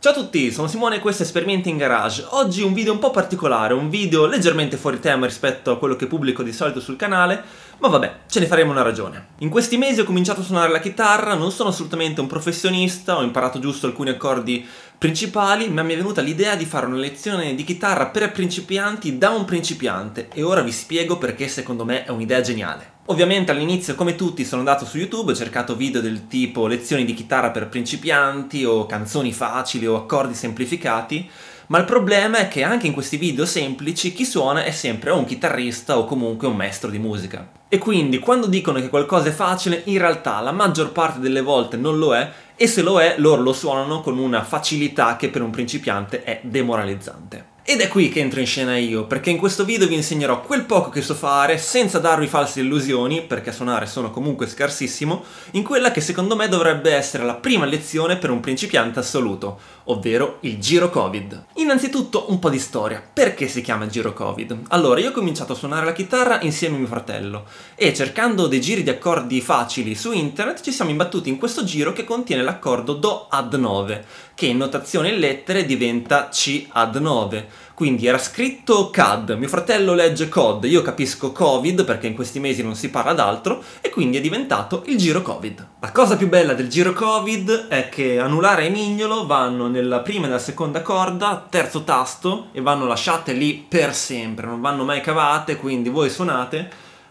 Ciao a tutti, sono Simone e questo è Esperimenti in Garage. Oggi un video un po' particolare, un video leggermente fuori tema rispetto a quello che pubblico di solito sul canale, ma vabbè, ce ne faremo una ragione. In questi mesi ho cominciato a suonare la chitarra, non sono assolutamente un professionista, ho imparato giusto alcuni accordi principali, ma mi è venuta l'idea di fare una lezione di chitarra per principianti da un principiante e ora vi spiego perché secondo me è un'idea geniale. Ovviamente all'inizio, come tutti, sono andato su YouTube, ho cercato video del tipo lezioni di chitarra per principianti o canzoni facili o accordi semplificati, ma il problema è che anche in questi video semplici chi suona è sempre un chitarrista o comunque un maestro di musica. E quindi quando dicono che qualcosa è facile, in realtà la maggior parte delle volte non lo è e se lo è loro lo suonano con una facilità che per un principiante è demoralizzante. Ed è qui che entro in scena io, perché in questo video vi insegnerò quel poco che so fare, senza darvi false illusioni, perché a suonare sono comunque scarsissimo, in quella che secondo me dovrebbe essere la prima lezione per un principiante assoluto, ovvero il giro Covid. Innanzitutto un po' di storia. Perché si chiama giro Covid? Allora, io ho cominciato a suonare la chitarra insieme a mio fratello, e cercando dei giri di accordi facili su internet ci siamo imbattuti in questo giro che contiene l'accordo Do ad 9, che in notazione in lettere diventa C ad 9 quindi era scritto CAD, mio fratello legge COD, io capisco Covid perché in questi mesi non si parla d'altro e quindi è diventato il giro Covid. La cosa più bella del giro Covid è che anulare e mignolo vanno nella prima e nella seconda corda, terzo tasto e vanno lasciate lì per sempre, non vanno mai cavate, quindi voi suonate,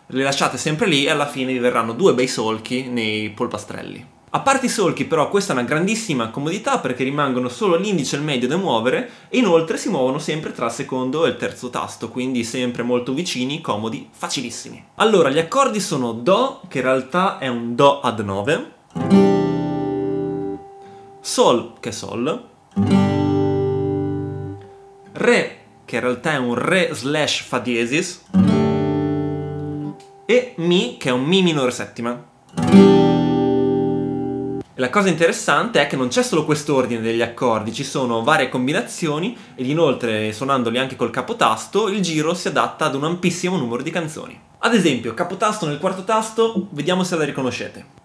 le lasciate sempre lì e alla fine vi verranno due bei solchi nei polpastrelli. A parte i solchi però questa è una grandissima comodità perché rimangono solo l'indice e il medio da muovere e inoltre si muovono sempre tra il secondo e il terzo tasto, quindi sempre molto vicini, comodi, facilissimi. Allora, gli accordi sono Do, che in realtà è un Do ad 9, Sol, che è Sol, Re, che in realtà è un Re slash Fa diesis, e Mi, che è un Mi minore settima. E la cosa interessante è che non c'è solo quest'ordine degli accordi, ci sono varie combinazioni ed inoltre suonandoli anche col capotasto il giro si adatta ad un ampissimo numero di canzoni. Ad esempio, capotasto nel quarto tasto, vediamo se la riconoscete.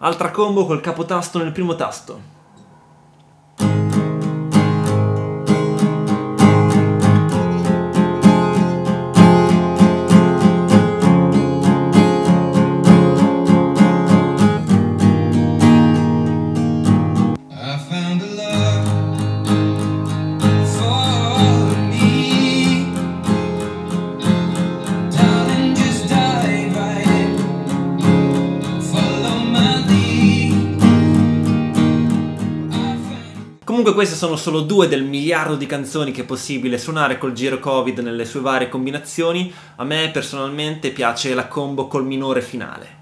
Altra combo col capotasto nel primo tasto. Comunque queste sono solo due del miliardo di canzoni che è possibile suonare col giro Covid nelle sue varie combinazioni. A me personalmente piace la combo col minore finale.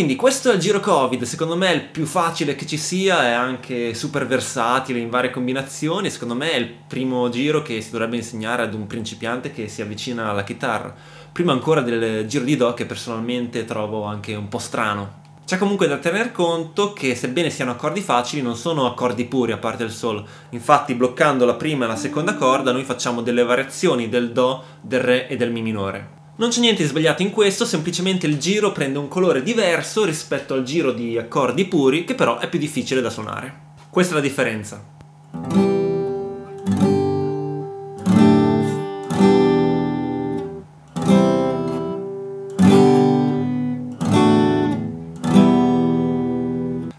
Quindi questo è il giro Covid, secondo me è il più facile che ci sia, è anche super versatile in varie combinazioni, secondo me è il primo giro che si dovrebbe insegnare ad un principiante che si avvicina alla chitarra. Prima ancora del giro di Do che personalmente trovo anche un po' strano. C'è comunque da tener conto che sebbene siano accordi facili non sono accordi puri a parte il Sol, infatti bloccando la prima e la seconda corda noi facciamo delle variazioni del Do, del Re e del Mi minore. Non c'è niente di sbagliato in questo, semplicemente il giro prende un colore diverso rispetto al giro di accordi puri, che però è più difficile da suonare. Questa è la differenza.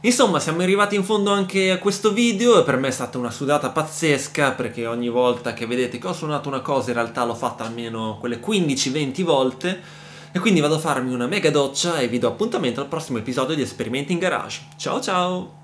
Insomma, siamo arrivati in fondo anche a questo video e per me è stata una sudata pazzesca perché ogni volta che vedete che ho suonato una cosa in realtà l'ho fatta almeno quelle 15-20 volte e quindi vado a farmi una mega doccia e vi do appuntamento al prossimo episodio di Esperimenti in Garage. Ciao ciao!